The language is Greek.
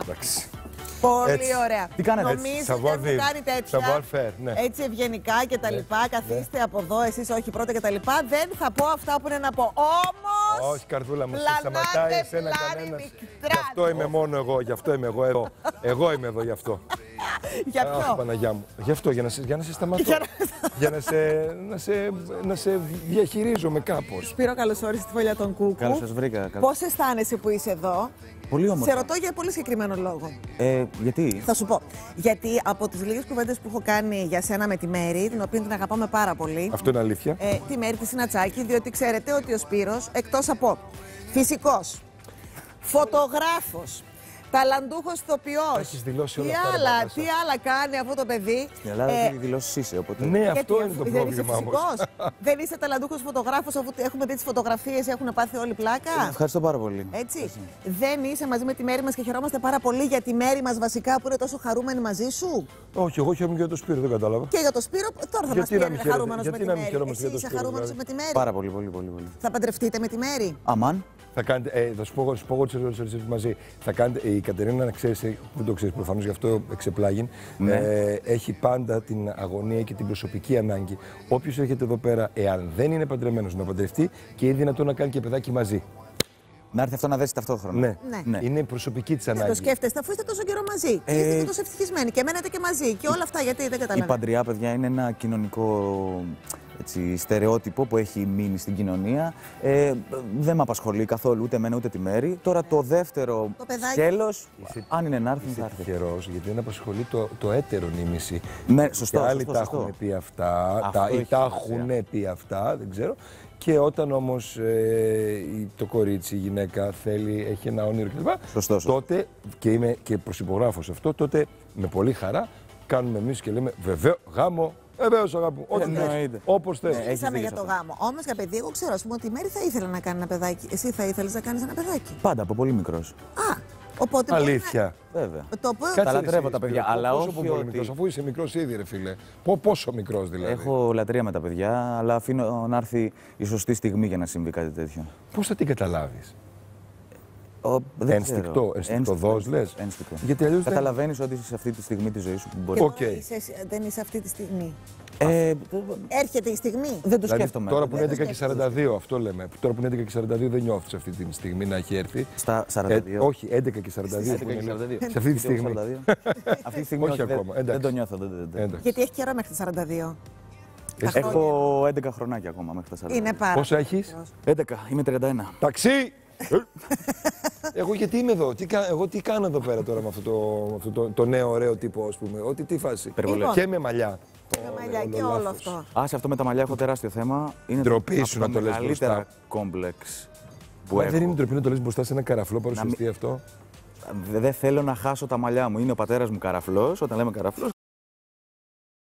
Εντάξει. Πολύ Έτσι. ωραία. Τι κάνετε, έτσι, Νομίζετε savoir που vivre, κάνετε τέτοια. savoir faire, ναι. Έτσι ευγενικά και τα λοιπά. Καθίστε από εδώ, εσείς όχι πρώτα και τα λοιπά. Δεν θα πω αυτά που είναι να πω. Όμως. Όχι, καρδούλα μου, σε πλανάτε σταματάει εσένα πλάνη κανένας. νυχτρά. Γι' αυτό είμαι μόνο εγώ, γι' αυτό είμαι εγώ εδώ. Εγώ είμαι εδώ γι' αυτό. Για Αχ, ποιο. Παναγιά μου. Γι' αυτό, για να σε, για να σε σταματώ. Για για να σε, να σε, να σε διαχειρίζομαι κάπως. Σπύρο, καλώς όρισες στη φωλιά των Κούκου. Καλώς σας βρήκα. Καλώς. Πώς αισθάνεσαι που είσαι εδώ; Πολύ όμορφα. Σε ρωτώ για πολύ συγκεκριμένο λόγο. Ε, γιατί; Θα σου πω. Γιατί από τις λίγες κουβέντες που έχω κάνει για σένα με τη Μέρη, την οποία την αγαπάμε πάρα πολύ. Αυτό είναι αλήθεια. ε, τη Μέρη τη Συνατσάκη, διότι ξέρετε ότι ο Σπύρος, εκτός από φυσικός, φωτογράφος, ταλαντούχος ηθοποιός, Τα έχεις δηλώσει όλα τι αυτά, ρε άλλα, Παπάσα. τι άλλα κάνει αυτό το παιδί; Στην Ελλάδα Ε, τι δηλώσεις είσαι, οπότε. Ναι, γιατί αυτό είναι αφού το δεν πρόβλημα είσαι όμως. φυσικός, δεν είσαι ταλαντούχος φωτογράφος, αφού έχουμε δει τις φωτογραφίες, έχουν πάθει όλη πλάκα; Ευχαριστώ πάρα πολύ. Έτσι. Δεν είσαι μαζί με τη Μέρη μας και χαιρόμαστε πάρα πολύ για τη Μέρη μας βασικά που είναι τόσο χαρούμενη μαζί σου; Όχι, εγώ χαίρομαι για το Σπύρο, δεν κατάλαβα. Και για το Σπύρο, τώρα θα Γιατί μας πει να αν μην είναι χαίρετε- χαρούμενος με γιατί τη να μην Μέρη. χαιρόμαστε Εσύ για το είσαι Σπύρο, χαρούμενος δηλαδή; με τη Μέρη. Πάρα πολύ, πολύ, πολύ. πολύ. Θα παντρευτείτε με τη Μέρη; Αμάν. Θα κάνετε, ε, θα σου πω, εγώ- σου πω εγώ τις ερωτήσεις μαζί. Θα κάνετε, η Κατερίνα, να ξέρεις, ε, δεν το ξέρεις προφανώς, γι' αυτό εξεπλάγει. Ναι. Ε, έχει πάντα την αγωνία και την προσωπική ανάγκη. Όποιος έρχεται εδώ πέρα, εάν δεν είναι παντρεμένος, να παντρευτεί και είναι δυνατόν να κάνει και παιδάκι μαζί. Να έρθει αυτό να δέσει ταυτόχρονα. Ναι. Ναι. Ναι. Είναι προσωπική της Δεν το ανάγκη. σκέφτεστε, αφού είστε τόσο καιρό μαζί. Και Ε, είστε και τόσο ευτυχισμένοι και μένετε και μαζί. Και όλα αυτά γιατί δεν Η καταλαβαίνω. παντριά, παιδιά, είναι ένα κοινωνικό έτσι, στερεότυπο που έχει μείνει στην κοινωνία. Ε, δεν με απασχολεί καθόλου ούτε εμένα ούτε τη μέρη. Τώρα το δεύτερο Το παιδάκι. σκέλος, Είσαι- αν είναι να έρθει, θα Είσαι έρθει. τυχερός, γιατί δεν απασχολεί το, το έτερο νήμιση. Ναι, σωστό, Και άλλοι σωστό, τα σωστό. έχουν πει αυτά, Αυτό τα, ή έχει τα σημασία. έχουν πει αυτά, δεν ξέρω. Και όταν όμως ε, η- το κορίτσι, η γυναίκα θέλει, έχει ένα όνειρο κλπ. Σωστό, σωστό. Τότε, και είμαι και προσυπογράφω σε αυτό, τότε με πολύ χαρά κάνουμε εμείς και λέμε βεβαίω γάμο, βεβαίως αγάπη μου, ό,τι θες, Εννοείται. όπως θες. Ναι, έχεις Μιλήσαμε δίκιο για σε το αυτό. γάμο. Όμως για παιδί, εγώ ξέρω, ας πούμε, ότι η Μέρη θα ήθελε να κάνει ένα παιδάκι. Εσύ θα ήθελες να κάνεις ένα παιδάκι. Πάντα από πολύ μικρός. Α, οπότε. μπορεί Αλήθεια. Βέβαια. Να... Το πω. Κάτσε, Τα ρε, λατρεύω εσύ, τα παιδιά, Σπύρο, αλλά πόσο όχι πολύ ότι- μικρός, αφού είσαι μικρός ήδη ρε φίλε. Πο- πόσο μικρός δηλαδή. Έχω λατρεία με τα παιδιά, αλλά αφήνω να έρθει η σωστή στιγμή για να συμβεί κάτι τέτοιο. Πώς θα την καταλάβεις; Ο, δεν Ένστικτο, ξέρω. ενστικτωδώς, Ένστικτο, λες. Ένστικτο. Γιατί αλλιώς δεν- Καταλαβαίνεις ότι είσαι σε αυτή τη στιγμή τη ζωή σου που μπορείς. Και Οκ. τώρα είσαι- δεν είσαι αυτή τη στιγμή. Ε, Έρχεται η στιγμή. δεν το Δηλαδή, σκέφτομαι. τώρα που είναι Δεν το 11 και 42, αυτό λέμε. Τώρα που είναι 11 και 42 δεν νιώθεις αυτή τη στιγμή να έχει έρθει. Στα 42. Ε, όχι, 11 και 42. 11 που και είναι, 42. Σε αυτή τη στιγμή. 42. αυτή τη στιγμή Όχι δεν- ακόμα, εντάξει. Δεν το νιώθω. Δεν, δεν, δεν. Εντάξει. Γιατί έχει καιρό μέχρι τα 42. Τα χρόνια. Έχω 11 χρονάκια ακόμα μέχρι τα 42. Είναι πάρα Πόσα πολύ έχεις; μικρός. 11, είμαι 31. Ταξί! Εγώ γιατί είμαι εδώ, τι, κα- εγώ τι κάνω εδώ πέρα τώρα με αυτό το, με αυτό το, το νέο ωραίο τύπο, ας πούμε. Ότι τι φάση. Υπερβολές. Και με μαλλιά. Με μαλλιά όλο και όλο λάθος. αυτό. Α, σε αυτό με τα μαλλιά έχω τεράστιο θέμα. Είναι Ντροπή από σου τα να το λες μεγαλύτερα μπροστά. κόμπλεξ που Μα έχω. δεν είναι ντροπή να το λες μπροστά σε ένα καραφλό παρουσιαστή μην- αυτό; Δε- Δεν θέλω να χάσω τα μαλλιά μου. Είναι ο πατέρας μου καραφλός. Όταν λέμε καραφλός,